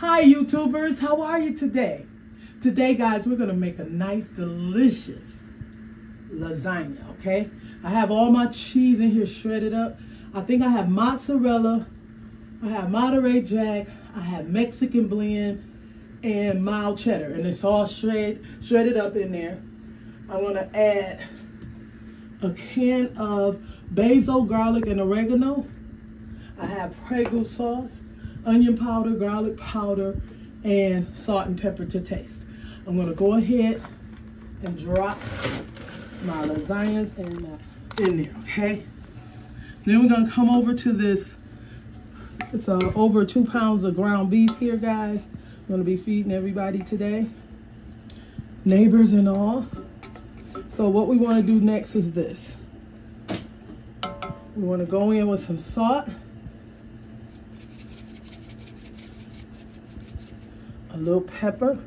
Hi YouTubers, how are you today? Today guys, we're gonna make a nice, delicious lasagna, okay? I have all my cheese in here shredded up. I think I have mozzarella, I have Monterey Jack, I have Mexican blend, and mild cheddar, and it's all shred, shredded up in there. I'm gonna add a can of basil, garlic, and oregano. I have Prego sauce, onion powder, garlic powder, and salt and pepper to taste. I'm gonna go ahead and drop my lasagnas in, uh, in there, okay? Then we're gonna come over to this, it's uh, over two pounds of ground beef here, guys. I'm gonna be feeding everybody today, neighbors and all. So what we wanna do next is this. We wanna go in with some salt, little pepper,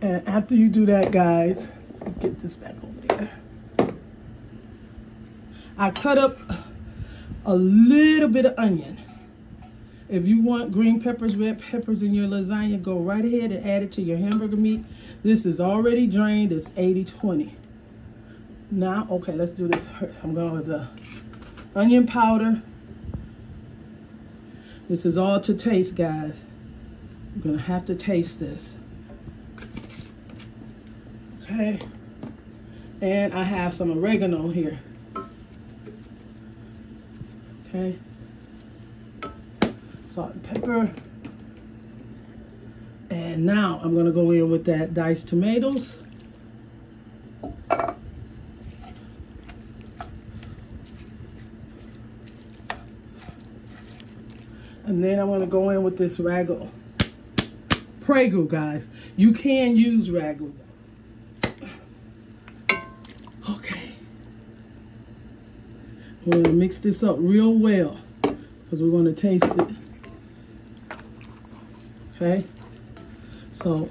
and after you do that, guys, get this back over there. I cut up a little bit of onion. If you want green peppers, red peppers in your lasagna, go right ahead and add it to your hamburger meat. This is already drained. It's 80-20. Now, okay, let's do this first. I'm going with the onion powder. This is all to taste, guys. You're to have to taste this. Okay. And I have some oregano here. Okay. Salt and pepper. And now I'm to go in with that diced tomatoes. And then I'm going to go in with this ragu. Prego, guys. You can use ragu. Okay. We're going to mix this up real well because we're going to taste it. Okay. So,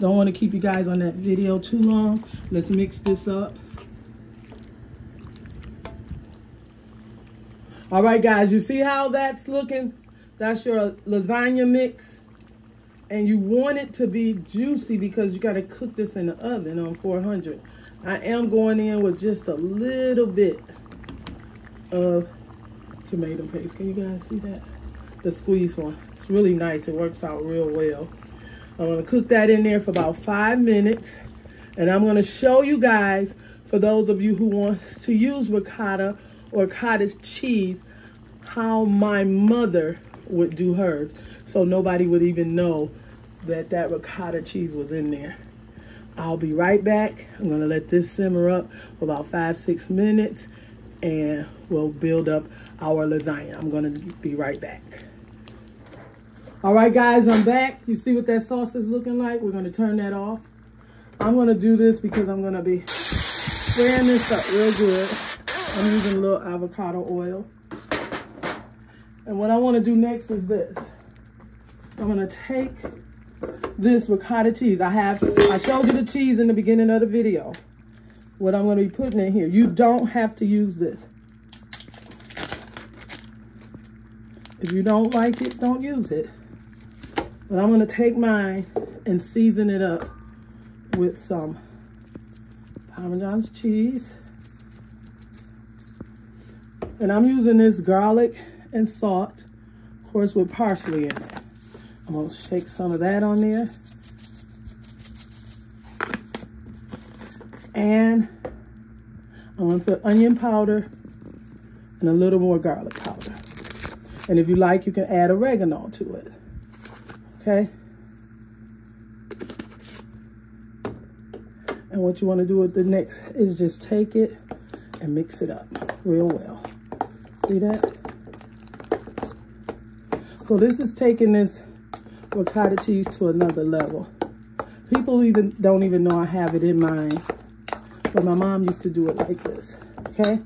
don't want to keep you guys on that video too long. Let's mix this up. All right, guys, you see how that's looking? That's your lasagna mix. And you want it to be juicy because you got to cook this in the oven on 400. I am going in with just a little bit of tomato paste. Can you guys see that? The squeeze one. It's really nice. It works out real well. I'm going to cook that in there for about five minutes. And I'm going to show you guys, for those of you who want to use ricotta or cottage cheese, how my mother would do hers. So nobody would even know that that ricotta cheese was in there. I'll be right back. I'm gonna let this simmer up for about five, six minutes and we'll build up our lasagna. I'm gonna be right back. All right, guys, I'm back. You see what that sauce is looking like? We're gonna turn that off. I'm gonna do this because I'm gonna be spraying this up real good. I'm using a little avocado oil. And what I wanna do next is this. I'm gonna take this ricotta cheese. I have, I showed you the cheese in the beginning of the video. What I'm gonna be putting in here. You don't have to use this. If you don't like it, don't use it. But I'm gonna take mine and season it up with some Parmesan cheese. And I'm using this garlic and salt, of course with parsley in it. I'm gonna shake some of that on there. And I'm gonna put onion powder and a little more garlic powder. And if you like, you can add oregano to it, okay? And what you wanna do with the next is just take it and mix it up real well. See that? So this is taking this ricotta cheese to another level. People even don't even know I have it in mine. But my mom used to do it like this. Okay?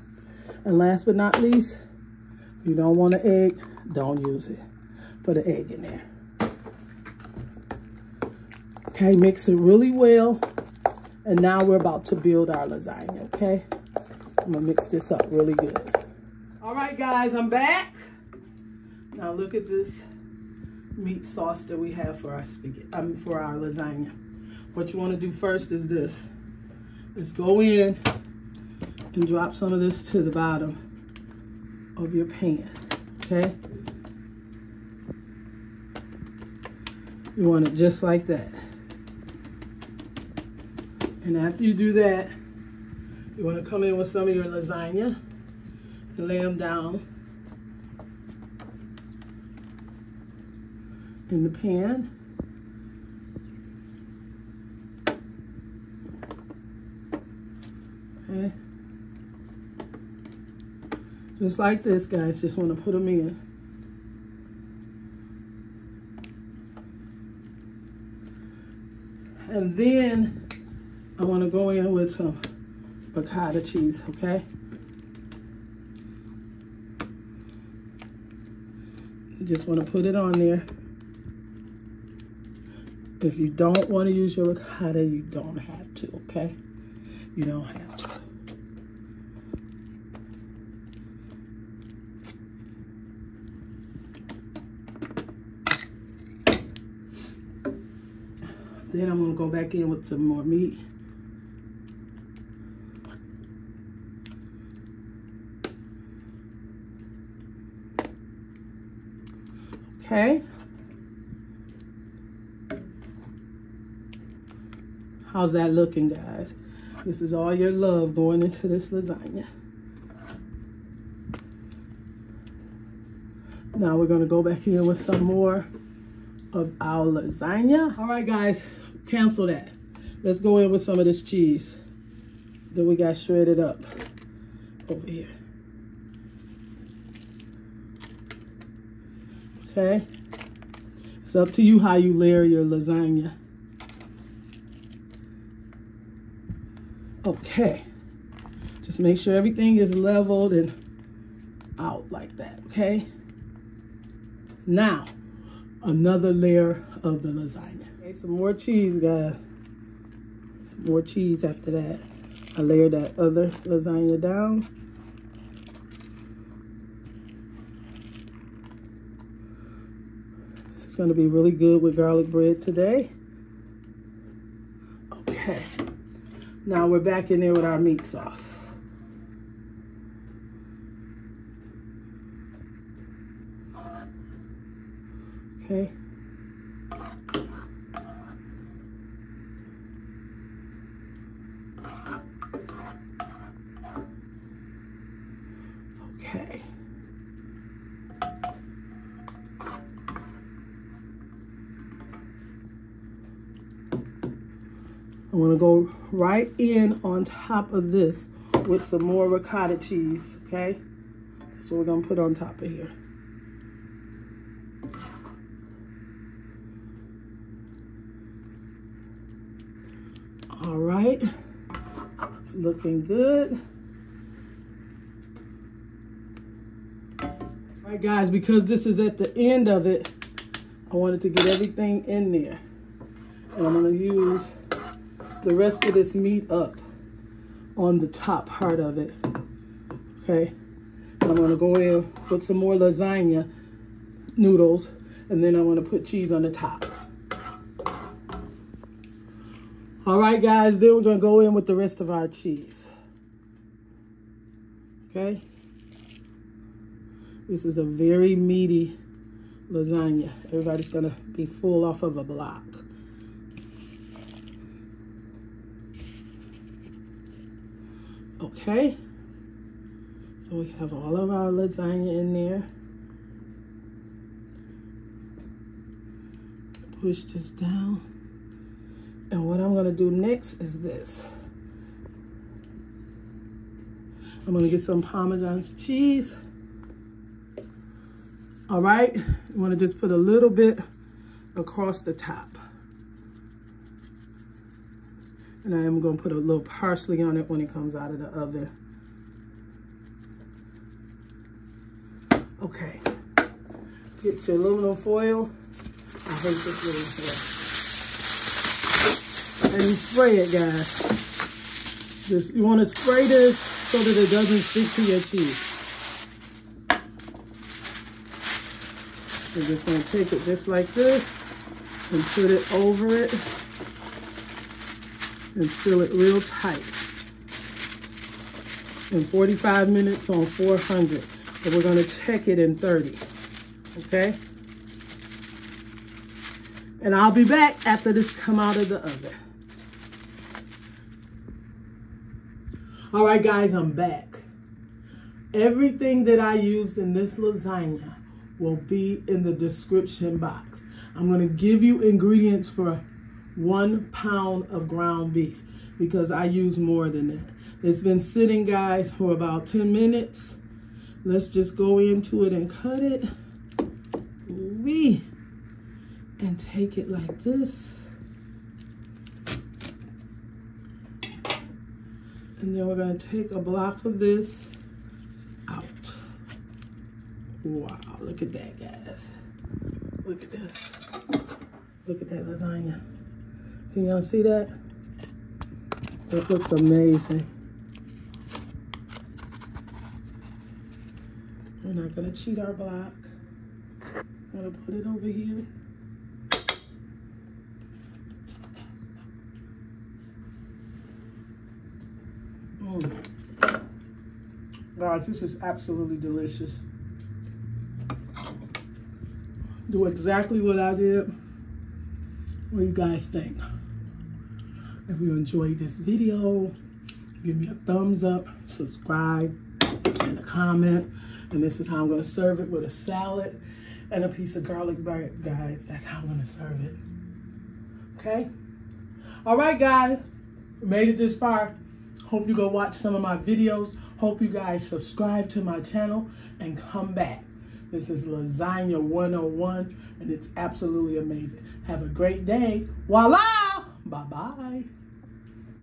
And last but not least, if you don't want an egg, don't use it. Put an egg in there. Okay, mix it really well. And now we're about to build our lasagna, okay? I'm gonna mix this up really good. All right, guys, I'm back. Now look at this meat sauce that we have for our spaghetti, um, for our lasagna. What you want to do first is this. Is go in and drop some of this to the bottom of your pan, okay? You want it just like that. And after you do that, you want to come in with some of your lasagna lay them down in the pan. Okay. Just like this, guys. Just want to put them in. And then I want to go in with some ricotta cheese, okay? Just want to put it on there. If you don't want to use your ricotta, you don't have to, okay? You don't have to. Then I'm gonna go back in with some more meat. Okay. How's that looking, guys? This is all your love going into this lasagna. Now we're gonna go back in with some more of our lasagna. All right, guys, cancel that. Let's go in with some of this cheese that we got shredded up over here. Okay? It's up to you how you layer your lasagna. Okay. Just make sure everything is leveled and out like that, okay? Now, another layer of the lasagna. Okay, some more cheese, guys. Some more cheese after that. I layer that other lasagna down. This is going to be really good with garlic bread today. Okay. Now we're back in there with our meat sauce. Okay. Okay. I'm gonna go right in on top of this with some more ricotta cheese, okay? That's what we're gonna put on top of here. All right, it's looking good. All right, guys, because this is at the end of it, I wanted to get everything in there. And I'm gonna use the rest of this meat up on the top part of it, okay? I'm gonna go in with some more lasagna noodles, and then I'm gonna put cheese on the top. All right, guys, then we're gonna go in with the rest of our cheese. Okay? This is a very meaty lasagna. Everybody's gonna be full off of a block. Okay? So we have all of our lasagna in there. Push this down. And what I'm gonna do next is this. I'm gonna get some Parmesan cheese. All right, I'm gonna just put a little bit across the top. And I am gonna put a little parsley on it when it comes out of the oven. Okay, get your aluminum foil. I hate this little foil. And spray it, guys. Just, you wanna spray this so that it doesn't stick to your cheese. We're just gonna take it just like this and put it over it and seal it real tight. In 45 minutes on 400. And we're gonna check it in 30, okay? And I'll be back after this come out of the oven. All right, guys, I'm back. Everything that I used in this lasagna will be in the description box. I'm to give you ingredients for one pound of ground beef because I use more than that. It's been sitting, guys, for about 10 minutes. Let's just go into it and cut it. Wee. And take it like this. And then we're going to take a block of this out. Wow, look at that, guys. Look at this. Look at that lasagna. Can y'all see that? That looks amazing. We're not gonna cheat our block. I'm gonna put it over here. Mm. Guys, this is absolutely delicious. Do exactly what I did. What do you guys think? If you enjoyed this video, give me a thumbs up, subscribe, and a comment. And this is how I'm gonna serve it with a salad and a piece of garlic bread, guys. That's how I'm gonna serve it. Okay? All right, guys. Made it this far. Hope you go watch some of my videos. Hope you guys subscribe to my channel and come back. This is Lasagna 101 and it's absolutely amazing. Have a great day. Voila! Bye-bye.